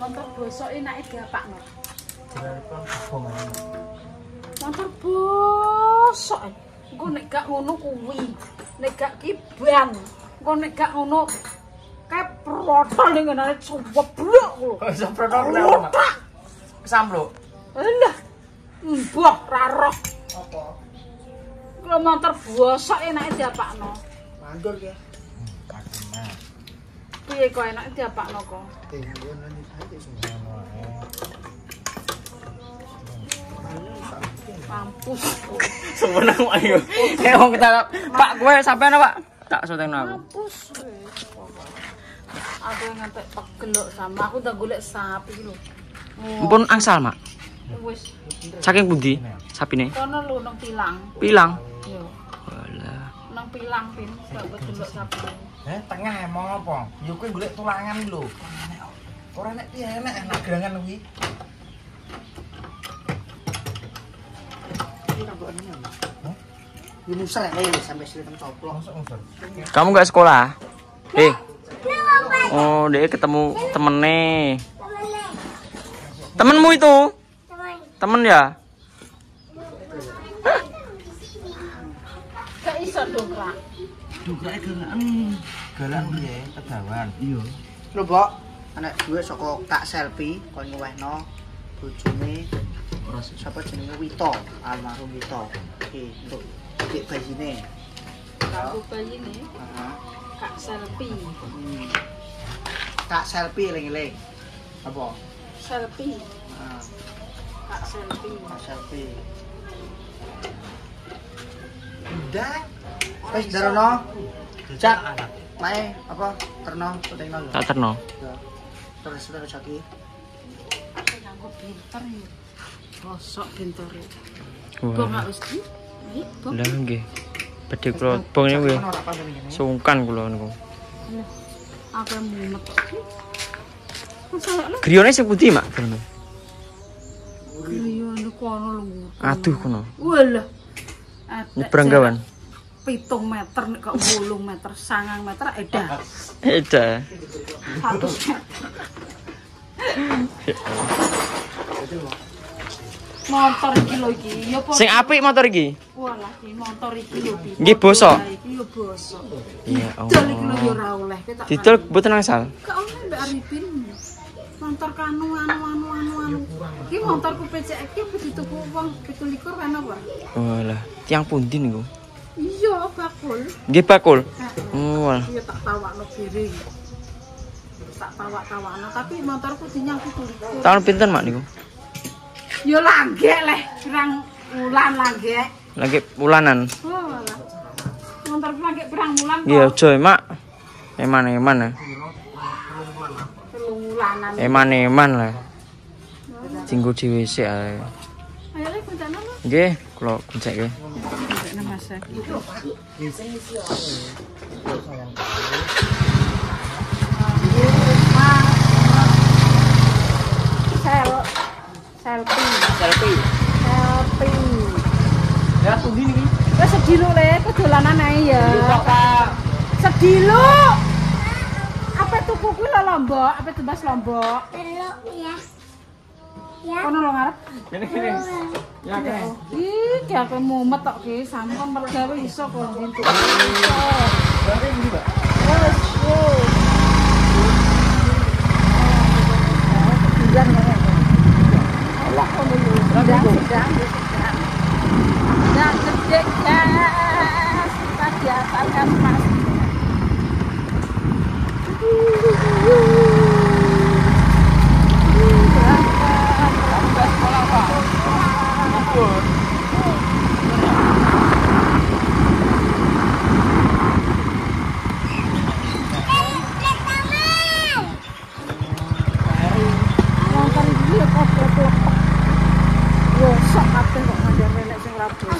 Motor bosok enake diapakno. Jarepon hubungan. Motor bosok. Engko nek gak ngono kuwi, nek gak kiban, engko nek gak ngono keprotol ning ngene ceblok lho. Oh, iso protokol lho. Kesampluk. Alah. Mbah ra roh. Apa? Kalau motor bosok enake diapakno. Mandor ya. Piye kok enake diapakno kok? Eh, yo nanti aja semua. Mampus. Sebenarnya ayo. Eh wong kita Pak kowe sampean Pak. Tak soteng aku. Mampus. Aku yang ngantek pegelok sama aku udah golek sapi lho. Ampun angsal, Mak. wis Saking pundi sapine? kono lho nang pilang. Pilang. Walah. nang pilang pin pegelok sapi. Eh, tengah emang apa? Yo kuwi golek tulangan lho. Ora nek piye enak enak gerangan kuwi. Ya. Kamu nggak sekolah? Eh. Oh, dia ketemu temennya. Temenmu itu? Temen ya? Gak iso dongkrak. Dukrake galaan. Galaan piye? Tegawan. Iya. Lho, Mbok. Anak duwe saka tak selfie kon nyuwehno bojone sapa jenenge Wito, almarhum Wito. Iki untuk dik bayine. Aku bayi nih, Heeh. kak selfie. Hmm. Tak selfie eling-eling. Apa? Selfie, Heeh, kak selfie. tak selfie. Udah. Wis darono. Cak. Mae apa? Terno, pentingno lho. Tak terno. Ya. Terus terus lagi. Aku pinter ya. Bosok pinter. ya. Wah. di? Lah nggih. Badhe kula bong niku. Ngene. Sungkan kula niku. Aku yang mumet. Griyane sing pundi, Mak? Ini kono lho. Aduh kono. Walah. Nyebrang gawan. Pitung meter, nek kok wolung meter, sangang meter, edah. Eda. Satu meter. Motor iki lho iki, ya apa? Sing apik motor iki. Walah, iki motor iki lho iki. Nggih, bosok. Iki yo bosok. Iya, Dol iki lho yo ora oleh. Didol mboten angsal. Gak oleh Mbak Arifin. Motor kanu anu anu anu anu. Iki motorku PCX iki apa dituku wong 17 kan apa? Walah, tiang pundi niku? Bakul. Nggih bakul. Oh. Iya tak tawakno piring. Tak tawak-tawakno, tapi motorku dinyang 17. Tahun pinten, Mak niku? Yo langgek leh, pirang wulan langgek. Lagi bulanan. Oh, walah. Motorku langgek pirang wulan Iya, aja, Mak. Eman-eman ya. Telung wulanan. Eman-eman lah. Tinggu dhewe sik ae. Ayo leh kuncana lho. Nggih, kula kunceke. Kuncana Mas. Sel selfie Selfie. selfie Ya pundi niki? Wes sedih lu le, ae ya. Sedih lu. Apa tuku kuwi lo lombok, apa tebas lombok? Peluk ya. Ya. Kono lo ngarep. Kene kene. Ya kene. Iki aku mumet tok ki, sampun mergawe iso kok ngintu. Berarti pundi, Pak? Wes. Jangan ngene. Allah gede gas. Kita di atas kan mas. good. Yo, sok kapten kok ngajar nenek sing rapuh.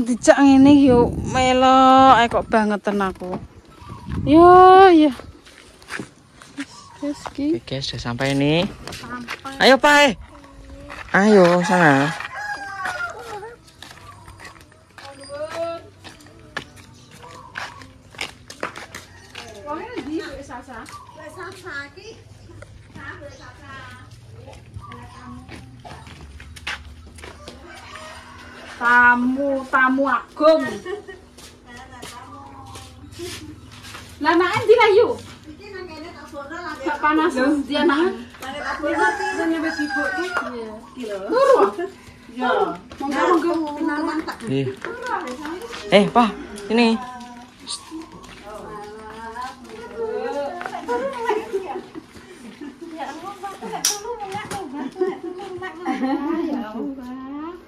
Oh dijak ngene yo melok ae kok bangetan aku. Yo ya. Ki. Oke sudah sampai nih. Ayo, Pai. Ayo sana. Tamu, tamu agung. Lah nek endi lah yuk? Gak panas di anak. Turu. Ya. Monggo monggo. Ih. Eh, Pak, ini. Dibubukke.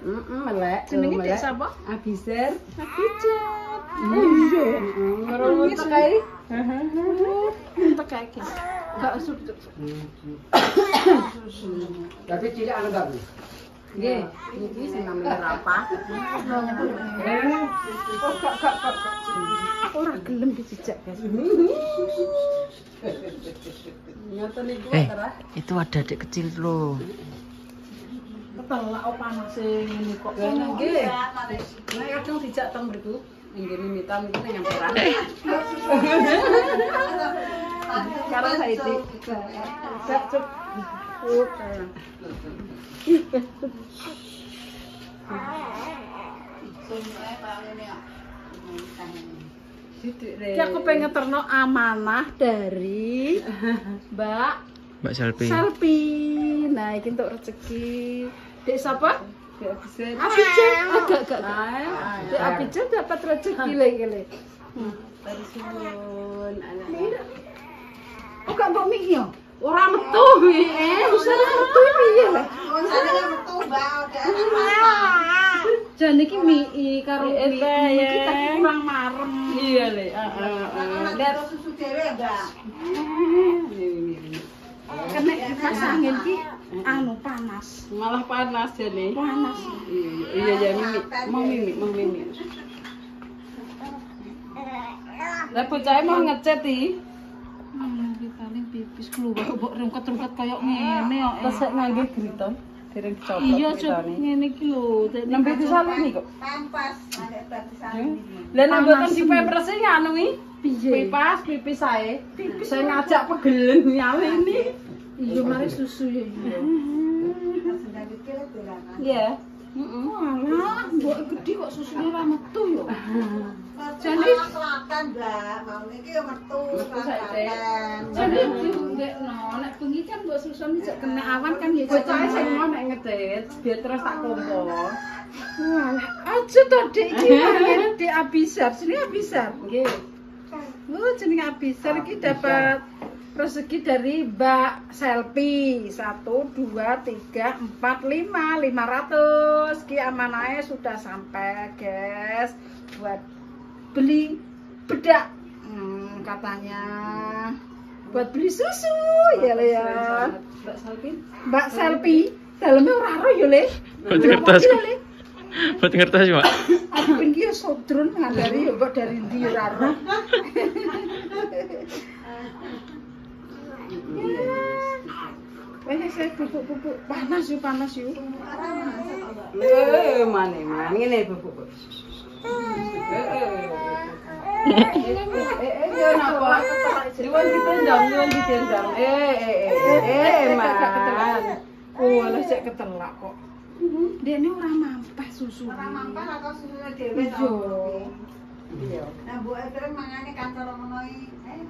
Melek. Jenenge Dek sapa? Abiser. Abiser. Iya. Ngerowo tekai. Heeh. Tekai iki. Gak usuk. Tapi cilik anu gak Bu? Nggih, iki sing namanya rapa. Oh, gak gak gak. gak. Ora gelem dijejak, guys. Ngoten niku Eh, terah. itu ada adik kecil loh. Ketelak oh panas ngene kok. Nggih. Nek kadang dijak teng mriku. Ning kene mita niku ning nyamperan. Karo Saidi. Gak cuk. Oh, Iki aku pengen terno amanah dari Mbak Mbak Selvi. Selpi. Nah, iki untuk rezeki. Dek siapa? Dek Abijah. Abijah. Agak agak. Dek Abijah dapat rezeki lagi le. Dari suwun anak. Oh, gak mbok mie yo. Ora metu. Eh, usah metu piye le. Jan iki mie karo mie iki tak kurang marem. Iya le. Heeh. Lihat susu dhewe, Mbak. Kena kipas angin ki anu panas. Malah panas jane. Panas. Iya iya mimi, mau mimi, mau mimi. Lah bocahe mau ngecat iki. Hmm, paling pipis keluar kok rungkat-rungkat kayak ngene kok. Resek ngangge griton. Dereng dicopot. Iya, Cuk. Ngene iki lho. Nembe disalini kok. Lah nek mboten dipepres sing anu iki. Piye? Pipas, pipis sae. Pipis saya ngajak pegelen nyalini. Iya, mari susu ya. Iya. Heeh. Alah, mbok gede kok susune ra metu yo. Jadi selatan, Mbak. Mau niki yo metu selatan. jadi diundekno nek bengi kan mbok susune jek kena awan kan ya bocahe sing mau nek ngedit biar terus tak kompo. Walah, aja to Dik iki pengen Dik Abisar. Sini Abisar. Nggih. Oh, jenenge Abisar iki dapat rezeki dari Mbak Selpi. 1 2 3 4 5 500. Ki amanahnya sudah sampai, guys. Buat beli bedak. Hmm, katanya buat beli susu ya le ya. Mbak Selpi. Mbak Selpi. Dalamnya ora ro ya le. Buat kertas. Buat kertas, Mak. Aku iki ya sodron ngandari ya mbok dari ndi ora ro. Wes saya bubuk-bubuk panas yuk panas yuk. Eh mana mana ini bubuk. Eh eh. Eh eh ya napa? Jual ditendang, jual ditendang. Eh eh eh eh man. Oh, lah cek ketelak kok. Dia ini orang mampah susu. Ora mampah atau susunya dhewe Iya. to. Iya. Nah, Bu Edren mangane kantor ngono iki, eh.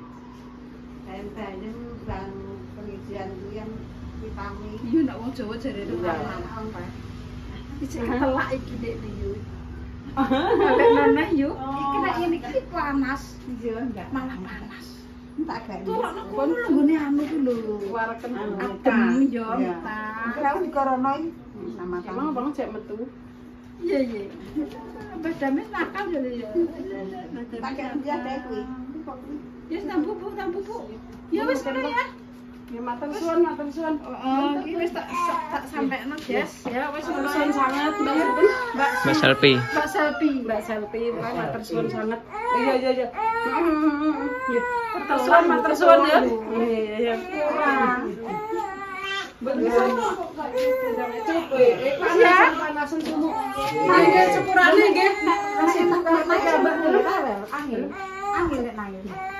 Ben-benen bang pengijian ku yang vitamin. Iya nak wong Jawa jare itu orang mampah. Iki telak iki dek yo. Lek noneh yo, iki nek ngene iki panas. Iya, enggak. Malah panas. Tak gak. Turun kon nggone anu ku lho. Wareken Adem yo, Iya. ta. Kalau di corona ini sama Emang abang cek metu. Iya, iya. Bedame nakal yo ya. Tak gak dia ada kuwi. Ya nang bubuk, nang bubuk. Ya wis ngono ya. Ya matur suwun, matur suwun. Oh, iki wis tak tak sampekno, Yes. Ya wis Matur suwun sangat, Mbak Sinten? Mbak Mbak Selpi. Mbak Selvi. Mbak Selvi, Mbak matur suwun sangat. Iya, iya, iya. Iya. Matur suwun, matur suwun ya. Iya, iya, iya. Ya. Panasan sumu. Nggih sepurane nggih. Masih tak ya Mbak. Angin. Angin nek nangis.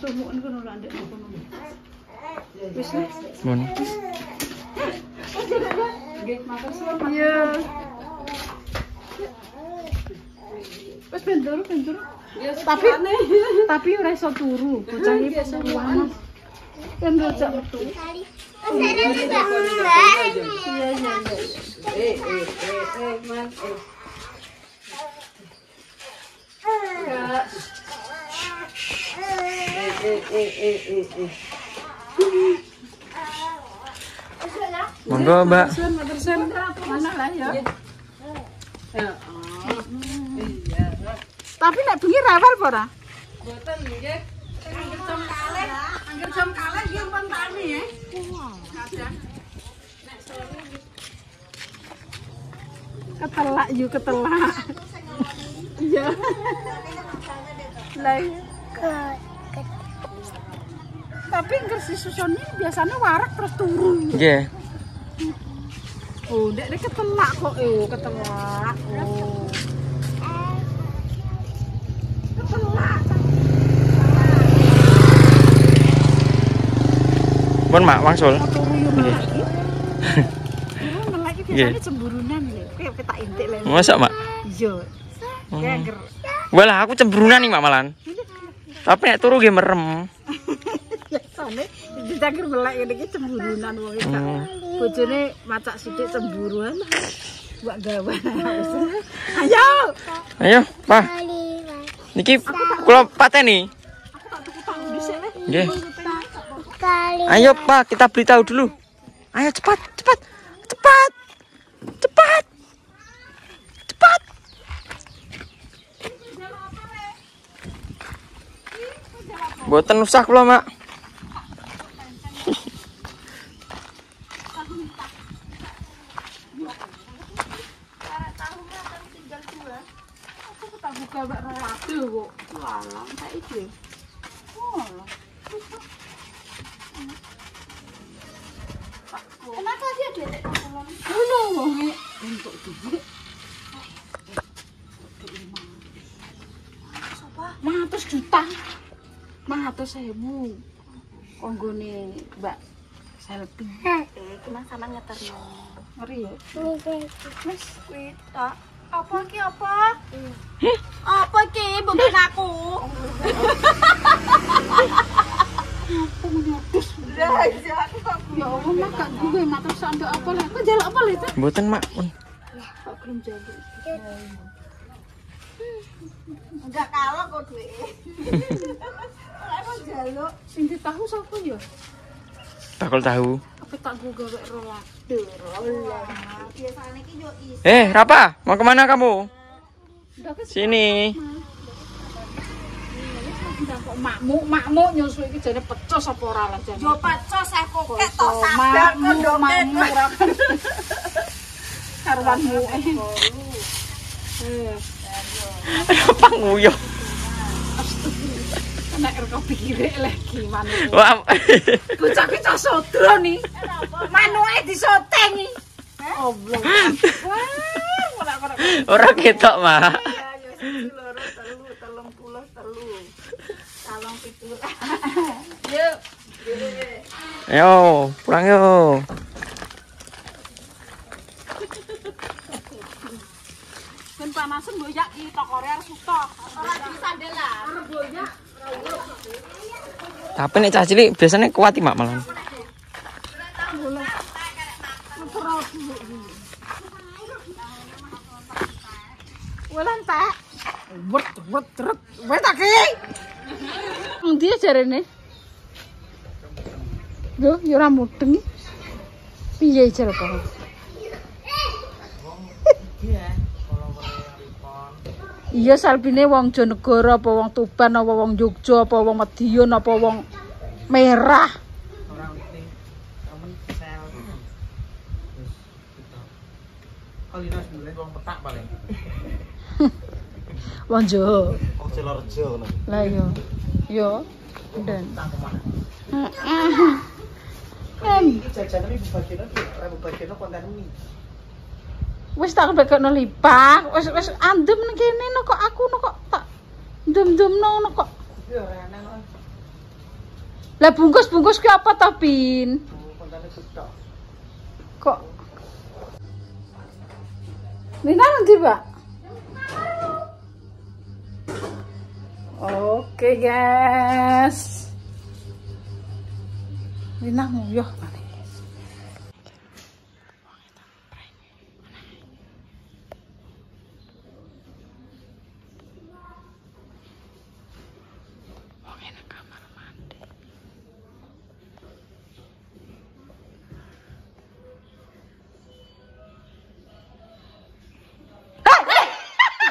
So, wo unten oder an der Wissen Sie? Ja. Wes ben turu, ben turu. Tapi tapi ora iso turu, bocah iki wis Ben turu jak metu. Eh, eh, eh, eh, oh. Iya. Tapi nek bengi rewel apa ora? Boten nggih. Angger jam kalih iki pun tani ya. Ketelak yuk ketelak. Iya. Lah iya. Tapi si susun ini biasanya warak terus turun. Nggih. Oh, dek ketelak kok, eh, ketelak. Oh. Ketelak. Mun Mak wangsul. Mau turu yuk melek iki. Turu melek iki Nggih. biasanya cemburunan lho. Kayak kita intik lho. Masa, Mak? Iya. Ngger. Walah, aku cemburunan nih, Mak malan. Tapi nek turu nggih merem. Biasane dicakir melek ngene iki cemburunan wong iki. Hmm. Bojone macak sithik cemburuan. Mbak gawan. Ayo. Ayo, Pak. Niki kula pateni. Nggih. Ayo, Pak, kita beritahu dulu. Ayo cepat. Cepat. Cepat. Cepat. Boten usah kula, Mak. Kenapa dia ada juta. Matus sewu. Konggone Mbak Selvi. Cuma sama ngeterno. Ngeri ya. Wis tok. Apa ki apa? Apa ki bukan aku? Ya Allah, mak gak gue matur sampe apa lah. Kok jaluk apa lah itu? Boten, Mak. Kok belum jaluk. Enggak kalah kok duwe. Ora jaluk. Sing ditahu sapa ya? Bakul tahu. Apa tak gawe. Biasane iki yo. Eh, Rapa, mau ke mana kamu? Sini. Kok makmu, makmu nyusu iki jane pecos apa ora lah jane. Yo pecos saya kokek tok sabar makmu, kok makmu ora. Karwanmu. Eh, Rempang uyo. Nek rek pikirek lek gimana. Wah. Bocah ki cah sodro ni. Manuke disoteng iki. Oblong. Ora ketok, Mak. Ya, ya, ya. Yo, pulang yo. Ben panasen boyak iki tokore arep suto. Ora bisa lah. Arep boyak. Tapi nek cah cilik biasanya kuat Mak malah. Wulan tak. Wet wet. Wet tak ki. Endi jarene? Lho, yo ora mudeng. Piye jare kok? Iya salbine wong Jonegoro apa wong Tuban apa wong Jogja apa wong Madiun apa wong Merah. Sebenarnya wong petak paling. Wong Jawa. Kok Sidoarjo ngono. Lah yo. Yo. Dan. Em, Iki jajanan iki bagian iki, ora bagian konten ini. Wis tak bekokno lipak, wis wis andem nang kene no kok aku no kok tak ndem-ndemno no enak kok. Lah bungkus-bungkus ki apa ta, Bin? Kontene petak. Kok Nina nanti, Pak? Oke, guys. Nina nguyuh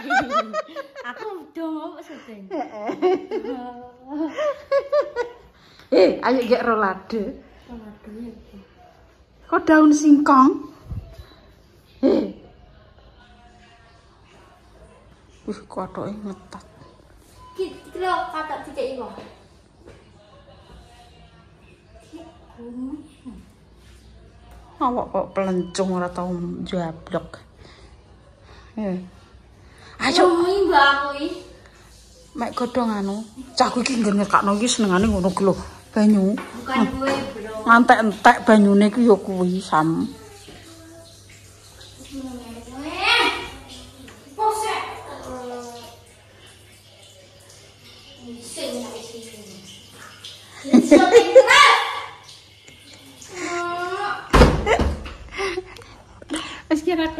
Aku udah mau syuting. Eh, ayo gek rolade. Kok daun singkong? Eh. Wih, kotoke ngetat. Iki lho kata dikeki kok. Awak kok pelencung ora tau jablok. Eh. Ayo, Cumi mbak aku iki. mek godhong anu. Cah kuwi iki nggen ngekakno iki senengane ngono ku lho. Banyu. Bukan gue, bro. Ngantek-entek banyune ku ya kuwi sam. Eh.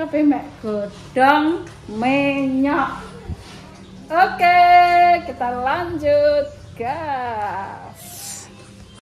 Kabeh mek godhong menyok. Oke, kita lanjut, guys.